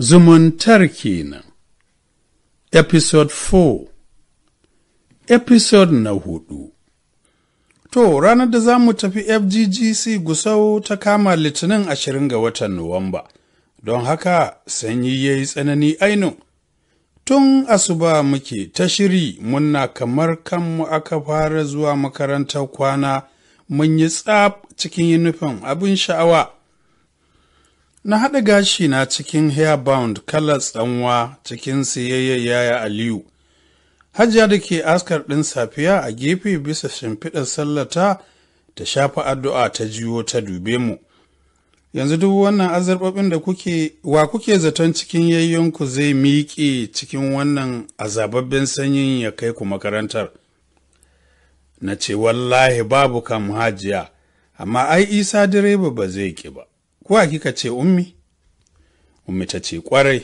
Zumuntar kenan. Episode 4 Episode na huɗu To, ranar da za mu tafi FGGC Gusau ta kama Litinin ashirin ga watan Nuwamba, don haka sanyi ya yi tsanani aino. Tun asuba muke ta shiri muna kamar kanmu aka fara zuwa makarantar kwana mun yi tsab cikin yunifom abin sha'awa. Na haɗa gashi na cikin hairbound kalar tsanwa cikin siyayyar yaya Aliyu. Hajiya da ke askar ɗin safiya a gefe bisa shimfiɗar sallata ta shafa addu'a ta jiwo ta dube mu. Yanzu duk wannan azarbabin da kuke wa kuke zaton cikin yayyonku zai miƙe cikin wannan azababben sanyin ya kai ku makarantar. Na ce wallahi babu kam hajiya, amma ai isa direba ba zai ƙi ba. Kuwa kika ce ummi? Ummi ta ce ƙwarai.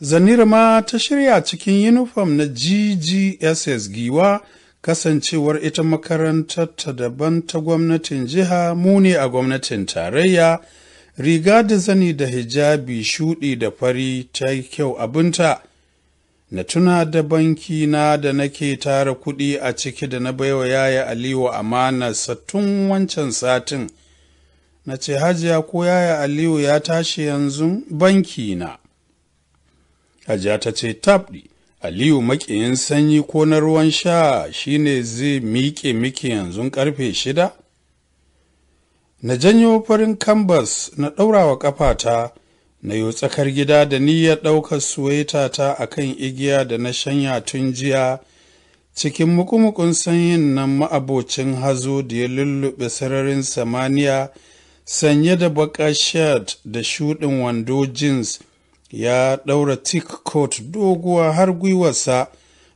Zanira ma ta shirya cikin yunifom na GGSS giwa kasancewar ita makarantarta daban ta gwamnatin jiha mu ne a gwamnatin tarayya riga da zani da hijabi shuɗi da fari ta kyau abinta na tuna da banki na da nake tara kuɗi a ciki da na baiwa yaya aliyu amana tun wancan satin na ce hajiya ko yaya aliyu ya tashi yanzu? Banki na. Hajiya ta ce tabɗi aliyu maƙiyin sanyi ko na ruwan sha shine zai miƙe miki yanzu ƙarfe shida? Na janyo farin kambas na ɗaurawa ƙafata na yo tsakar gida da niyyar ɗaukar suwaita ta a kan igiya da na shanya tun jiya. Cikin mukumukun sanyin nan ma'abocin hazo da ya lullube sararin samaniya sanye da baƙar shirt da shuɗin wando jeans ya ɗaura thick coat doguwa har gwiwarsa.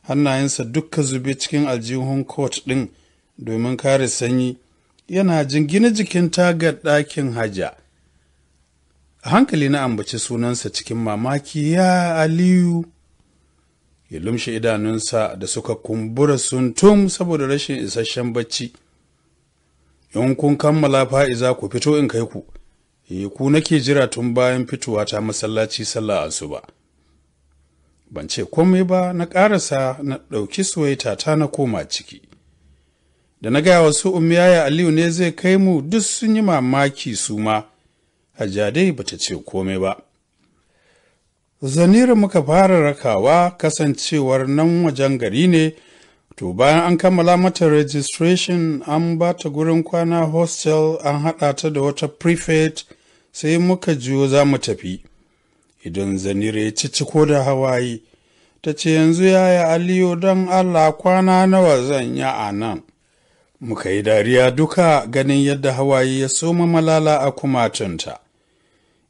Hannayensa dukka zube cikin aljihun coat ɗin domin kare sanyi. Yana jingine jikin tagar ɗakin haja a hankali na ambaci sunansa cikin mamaki ya aliyu. Ya lumshe idanunsa da suka kumbura sun tum saboda rashin isasshen bacci. In kun kammala fa'iza ku fito in kai ku. E ku nake jira tun bayan fitowa ta masallaci sallah asuba. Ban ce komai ba na ƙarasa na ɗauki suwaita ta na koma ciki. Da na gaya wasu umiyaya aliyu ne zai kai mu duk sun yi mamaki su ma. Hajjadai bata ce komai ba. Zanira muka fara rakawa kasancewar nan wajen gari ne to bayan an kammala mata registration an ba ta gurin kwana hostel an haɗa ta da wata prefect sai muka jiyo za mu tafi. Idan zanira ya cicciko da hawaye ta ce yanzu yaya aliyu don allah kwana nawa zan yi a nan? Muka yi dariya duka ganin yadda hawaye ya soma malala a kumatunta.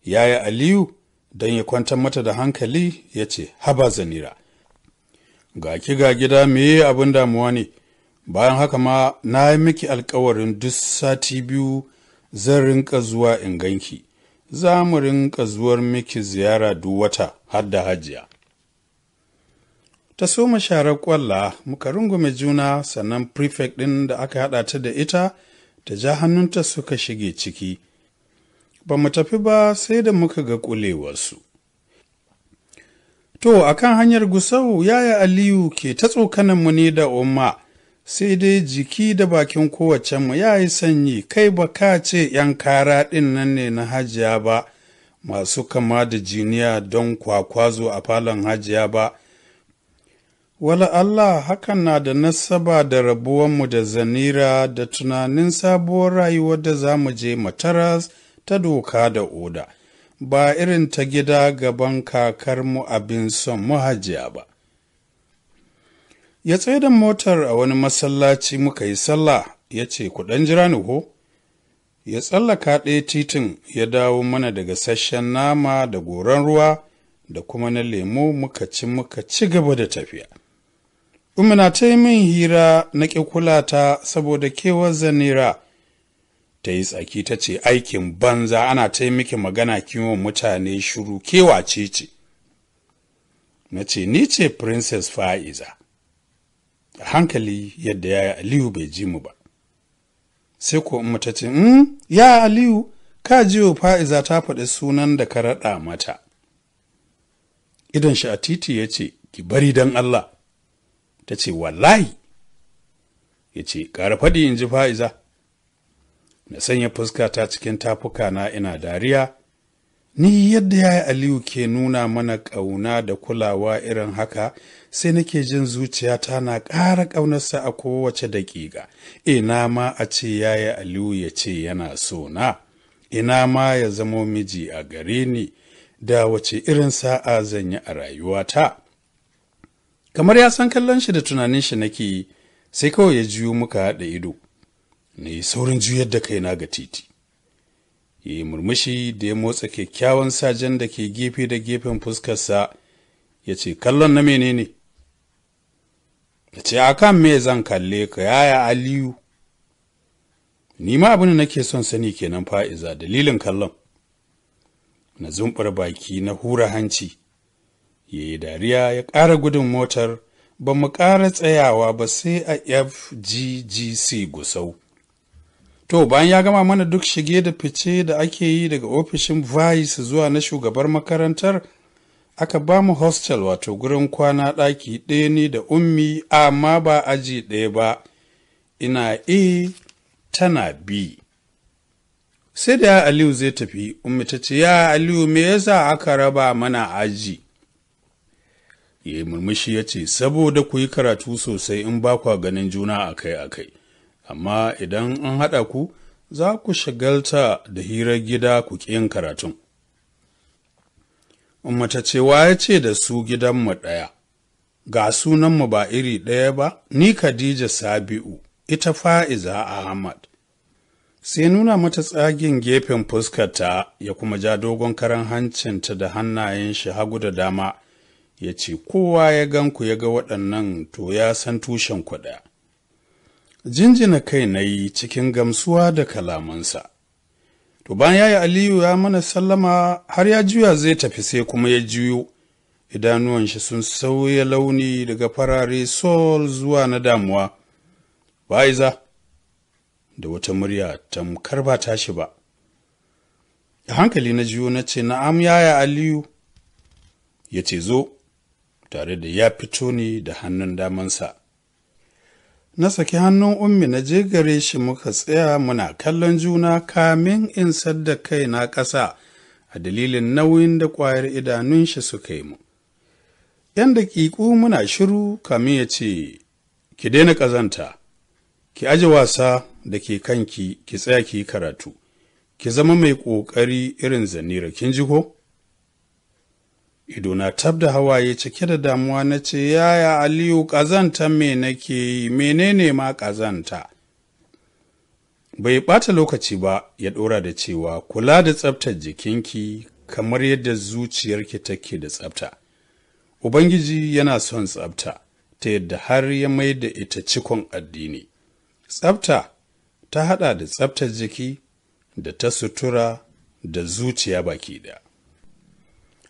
Yaya aliyu? Don ya kwantar mata da hankali ya ce haba zanira ga ki ga gida meye abin damuwa ne? Bayan haka ma na yi miki alkawarin duk sati biyu zan rinka zuwa in ganki za mu rinka zuwar miki ziyara duk wata har da hajiya. Ta soma sharar kwalla muka rungume juna sannan prefect ɗin da aka haɗa ta da ita ta ja hannunta suka shige ciki. Ba mu tafi ba sai da muka ga ƙulewarsu. To akan hanyar gusau yaya aliyu ke ta tsokanan mu ne da umma? Sai dai jiki da bakin kowacenmu ya yi sanyi kai ba ka ce ‘yan kara ɗin nan ne na hajiya ba masu kama da jiniya don kwakwazo a falon hajiya ba. Wala Allah hakan na da nasaba da rabuwanmu da zanira da tunanin sabuwar rayuwar da za mu je mataras ta doka da oda. Ba irin ta gida gaban kakarmu abin son mu hajiya ba. Ya tsaye da motar a wani masallaci muka yi sallah ya ce ku ɗan jira ni ko? Ya tsallaka ɗaya titin ya dawo mana da gasasshen nama da goron ruwa da kuma na lemo muka ci muka ci gaba da tafiya. Umina ta yi min hira na ƙi kulata saboda kewar zanira. Ta yi tsaki ta ce aikin banza ana ta yi miki magana kiwon mutane shuru kewace ce? Na ce ni ce princess fa'iza. A hankali yadda ya aliyu bai ji mu ba. Sai ko in ta ce mm, ya aliyu ka jiyo fa'iza ta faɗi sunan da ka raɗa mata. Idan shi a titi ya ce ki bari don Allah. Ta ce wallahi. Ya ce ƙara faɗi in ji fa'iza. Na sanya fuskata cikin tafuka na ina dariya. Ni yadda ya aliyu ke nuna mana ƙauna da kulawa irin haka sai nake jin zuciyata na ƙara ƙaunarsa a kowace daƙiƙa. Ina ma a ce yaya aliyu ya ce yana so na. Ina ma ya zamo miji a gare ni. Da wace irin sa'a zan yi a rayuwata? Kamar ya san kallon shi da tunanin shi nake sai kawai ya juyo muka haɗa ido. Na yi saurin juyar da kaina ga titi. Ya yi murmushi da ya motsa kyakkyawan sajen da ke gefe da gefen fuskarsa ya ce kallon na menene? Ya ce a kan me zan kalle ka yaya aliyu? Ni ma abin da nake son sani kenan fa'iza dalilin kallon. Na zumbar baki na hura hanci. Ya yi dariya ya ƙara gudun motar. Ba mu ƙara tsayawa ba sai a fggc gusau. To bayan ya gama mana duk shige da fice da ake yi daga ofishin vice zuwa na shugabar makarantar aka ba mu hostel wato gurin kwana ɗaki ɗaya ne da ummi amma ba aji ɗaya ba. Ina a tana b. Sai da ya aliyu zai tafi ummi ta ce ya aliyu me yasa aka raba mana aji? Ya yi murmushi ya ce saboda ku yi karatu sosai in ba kwa ganin juna akai-akai. Amma idan an haɗa ku za ku shagalta da hirar gida ku yin karatun. Umma ta ce wa ya ce da su gidanmu ɗaya? Ga sunanmu ba iri ɗaya ba. Ni khadija sabi'u ita fa'iza ahmad. Sai nuna mata tsagin gefen fuskarta ya kuma ja dogon karan hancinta da hannayen shi hagu da dama. Ya ce kowa ya gan ku ya ga waɗannan to ya san tushen kuɗa. Jinjina kai na yi cikin gamsuwa da kalamansa. To bayan ya yi Aliyu ya mana sallama har ya juya zai tafi sai kuma ya juyo, idanuwan shi sun sauya launi daga farare sol zuwa na damuwa. Ba'iza, da wata murya tamkar ba tashi ba. A hankali na juyo na ce, Na'am yaya Aliyu, ya ce zo. tare da ya fito ne da hannun damansa. Na saki hannun ummi na je gare shi muka tsaya muna kallon juna kamin in sadda kai na ƙasa a dalilin nauyin da ƙwayar idanun shi suka yi mu. ‘Yan daƙiƙu muna shiru kamin ya ce, Ki daina ƙazanta, ki aje wasa da ke kanki ki tsaya ki karatu, ki zama mai ƙoƙari irin zanira kin ji ko? Idona tab da hawaye cike da damuwa na ce yaya aliyu ƙazanta me nake yi? Menene ma ƙazanta? Bai ɓata lokaci ba ya ɗora da cewa kula da tsaftar jikinki kamar yadda zuciyarki take da tsafta. Ubangiji yana son tsafta ta yadda har ya mai da ita cikon addini. Tsafta ta haɗa da tsaftar jiki da ta sutura da zuciya baki ɗaya.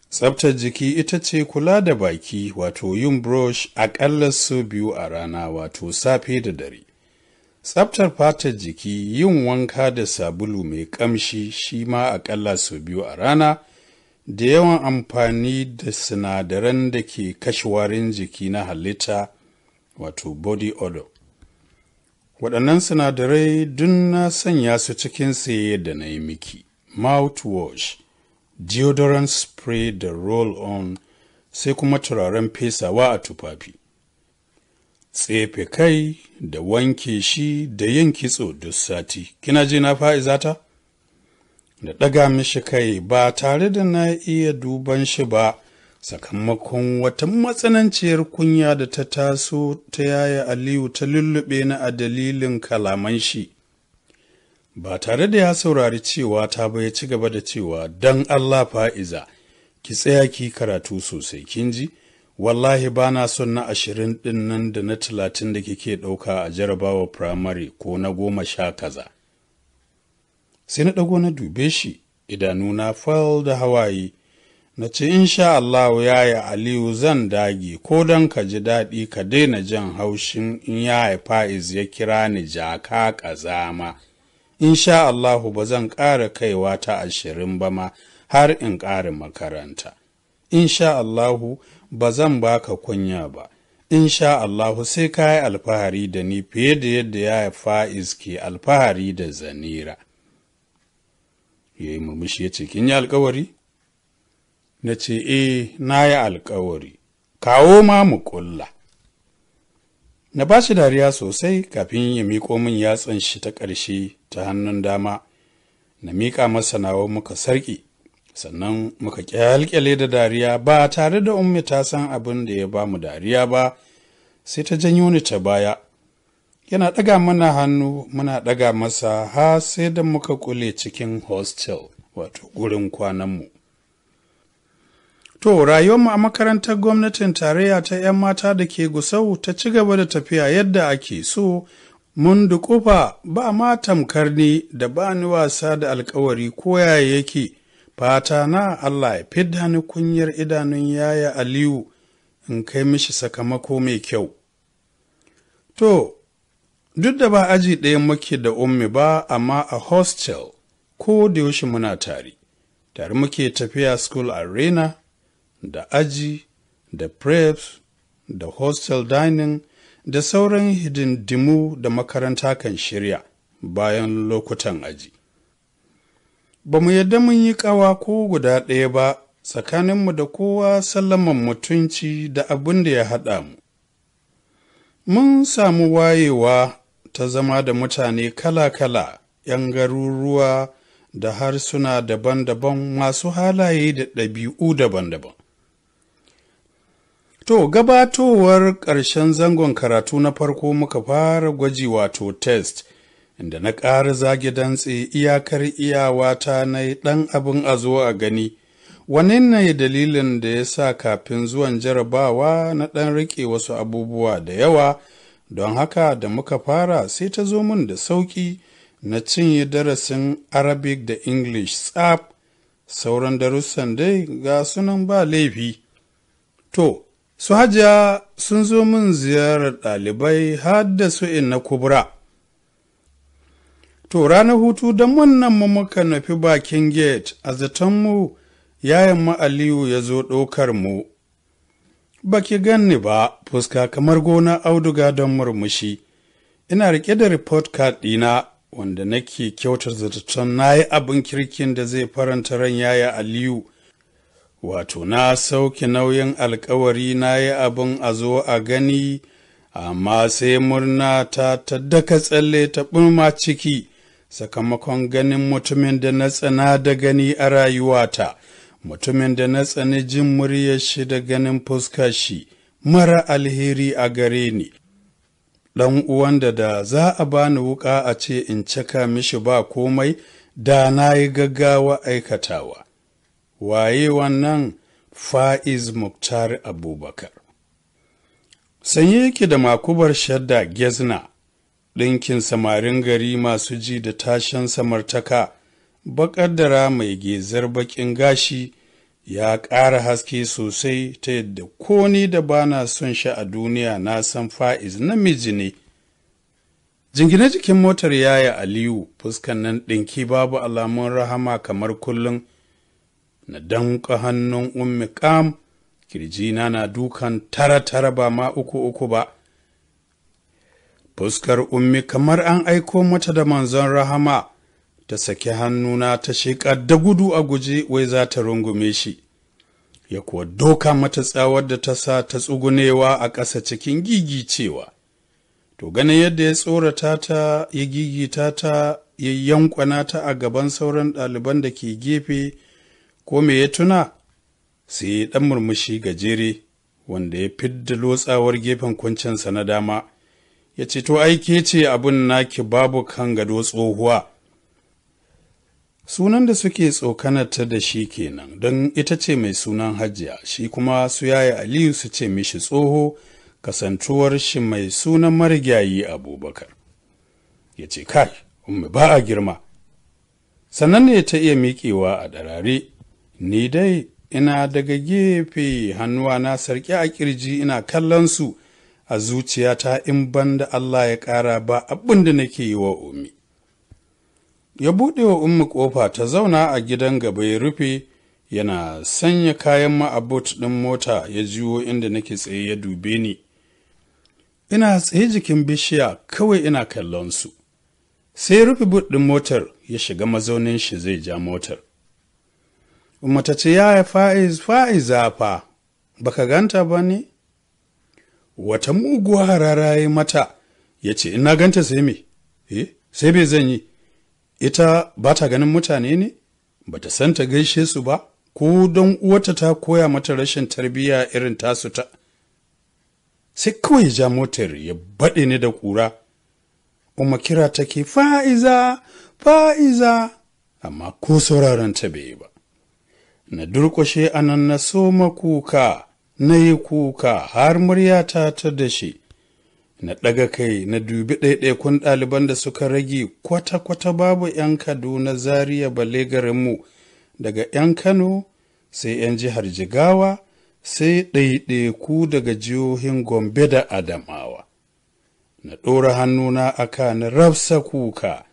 Tsaftar jiki ita ce kula da baki wato yin brush aƙalla sau biyu a rana wato safe da dare. Tsaftar fatar jiki yin wanka da sabulu mai ƙamshi shi ma aƙalla sau biyu a rana da yawan amfani da sinadaran da ke kashe warin jiki na halitta wato body odor. Waɗannan sinadarai dun na sanya su cikin saye da na yi miki. Mouthwash. Deodorant spray da roll-on sai kuma turaren fesawa a tufafi. Tsefe kai da wanke shi da yin kitso duk sati. Kina ji na fa'izata? Da ɗaga mishi kai ba tare da na iya duban shi ba sakamakon wata matsananciyar kunya da ta taso ta yaya Aliyu ta lullube na a dalilin kalaman shi. Ba tare da ya saurari cewa ta bai ci gaba da cewa don Allah fa'iza ki tsaya ki karatu sosai kin ji? Wallahi ba na son na ashirin ɗin nan da na talatin da kike ɗauka a jarabawa firamare ko na goma sha kaza. Sai na ɗago na dube shi idanuna fal da hawaye. Na ce insha Allah yaya Aliyu zan dage ko don ka ji daɗi ka daina jan haushin in yaya fa'iz ya kira ni jaka ƙazama. Insha Allahu ba zan ƙara kaiwa ta ashirin ba ma har in ƙara makaranta. insha Allahu ba zan baka kunya ba. Insha Allahu sai ka yi alfahari da ni fiye da yadda ya fa'iz ke alfahari da zanira. Ya yi murmushi ya ce kin yi alkawari? Na ce e na yi alkawari. Kawo ma mu kulla na ba shi dariya sosai kafin ya miƙo min yatsan shi ta ƙarshe ta hannun dama. Na miƙa masa nawa muka sarƙi sannan muka kyalkyale da dariya ba tare da ummi ta san abin da ya ba mu dariya ba sai ta janyo ni ta baya. Yana ɗaga mana hannu muna ɗaga masa ha sai da muka kule cikin hostel wato gurin kwananmu. To rayuwarmu a makarantar gwamnatin tarayya ta 'yan mata da ke gusau ta ci gaba da tafiya yadda ake so. Mun dukufa ba ma tamkar ni da ba ni wasa da alkawari ko yaya yake. Fata na Allah ya fidda ni kunyar idanun yaya Aliyu in kai mishi sakamako mai kyau. To, duk da ba aji ɗaya muke da ummi ba amma a hostel ko da yaushe muna tare, tare muke tafiya school arena da aji da preps da hostel dining da sauran hidindimu da makaranta kan shirya bayan lokutan aji. ba mu yadda mun yi ƙawa ko guda ɗaya ba tsakaninmu da kowa sallaman mutunci da abin da ya haɗa mu. Mun samu wayewa ta zama da mutane kala-kala, ‘yan garuruwa da harsuna daban-daban masu halaye da ɗabi'u daban-daban. To, gabatowar ƙarshen zangon karatu na farko muka fara gwaji wato test. inda na ƙara zage dantse iyakar iyawata na ɗan abin a zo a gani. Wannan ne dalilin da ya sa kafin zuwan jarabawa na ɗan riƙe wasu abubuwa da yawa? Don haka da muka fara sai ta zo min da sauƙi na cinye darasin arabic da english tsaf. Sauran darussan dai ga sunan ba laifi. To su hajiya sun zo min ziyarar ɗalibai har da su na kubra To ranar hutu don wannan mu muka nufi bakin gate a zatonmu yayan Aliyu ya zo ɗaukar mu. Ba ki ganni ba, fuska kamar gona auduga don murmushi. Ina riƙe da report card ɗina wanda nake kyautar zaton na yi abin kirkin da zai faranta ran yaya Aliyu. Wato na sauke nauyin alkawari na yi abin a zo a gani, amma sai murna ta ta daka tsalle ta ɓulma ciki. sakamakon ganin mutumin da na tsana da gani a rayuwata, mutumin da na tsani jin muryar shi da ganin fuskar shi, mara alheri a gare ni. Ɗan uwan da da za a bani wuƙa a ce in caka mishi ba komai da na yi gaggawa aikatawa. Waye wannan Fa'iz Muktar Abubakar. Sanye yake da makubar shadda gezna. ɗinkin samarin gari masu ji da tashan samartaka baƙaddara mai gezar baƙin gashi ya ƙara haske sosai ta yadda ko ni da ba na son shi a duniya na san fa'iz namiji ne jingine jikin motar yaya aliyu fuskan nan ɗinki babu alamun rahama kamar kullum na danƙa hannun ummi ƙam kirjina na dukan tara-tara ba ma uku-uku ba. Fuskar ummi kamar an aiko mata da manzon rahama ta saki hannuna ta sheƙa da gudu a guje wai za ta rungume shi. Ya kuwa doka mata tsawar da ta sa ta tsugunewa a ƙasa cikin gigicewa. To ganin yadda ya tsorata ta ya gigita ta ya yankwana ta a gaban sauran ɗaliban da ke gefe ko me ya tuna? Sai ya ɗan murmushi gajere wanda ya fidda lotsawar gefen kuncinsa na dama. Ya ce to aike ce abin naki babu kan gado tsohuwa. Sunan da suke tsokanarta da shi kenan don ita ce mai sunan hajiya shi kuma su yaya aliyu su ce mishi tsoho kasantuwar shi mai sunan marigayi abubakar. Ya ce kai ummi ba a girma. Sannan ne ta iya miƙewa a ɗarare ni dai ina daga gefe hannuwa na sarki a ƙirji ina kallon su a zuciyata in ban da Allah ya ƙara ba abin da nake yi wa ummi. Ya buɗe wa ummi ƙofa ta zauna a gidan gaba ya rufe, yana sanya kayan ma'abot ɗin mota ya jiwo inda nake tsaye ya dube ni. Ina tsaye jikin bishiya kawai ina kallon su. Sai rufe but ɗin motar ya shiga mazaunin shi zai ja motar. Mata ce ya fa'iz fa'iza fa, baka ganta ba ne? Wata muguwa harara mata ya ce, Ina ganta sai me? Eh, sai bai zan yi. Ita ba ta ganin mutane ne? Ba ta san ta gaishe su ba? Ko don uwata ta koya mata rashin tarbiyya irin tasu ta? Sai kawai ya ja motar ya baɗe ni da ƙura. Umma kira take fa'iza, fa'iza, amma ko sauraron ta bai yi ba. Na durƙushe a nan na soma kuka, na yi kuka har muryata ta da shi. Na ɗaga kai na dubi ɗaiɗaikun ɗaliban da suka rage kwata-kwata babu ‘yan Kaduna Zaria balle garinmu daga ‘yan Kano sai ‘yan jihar Jigawa sai ɗaiɗaiku daga jihohin Gombe da Adamawa. Na ɗora hannuna aka na rafsa kuka.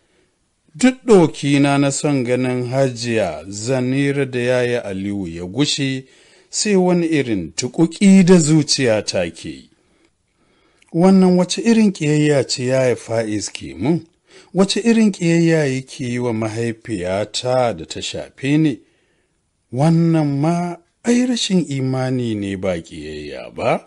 Duk ɗokina na son ganin hajiya zanira da yaya aliyu ya gushe sai wani irin tuƙuƙi da zuciya ta ke yi. Wannan wace irin ƙiyayya ce yaya fa'iz ke mun? Wace irin ƙiyayya yake yi wa mahaifiyata da ta shafe ni? Wannan ma ai rashin imani ne ba ƙiyayya ba.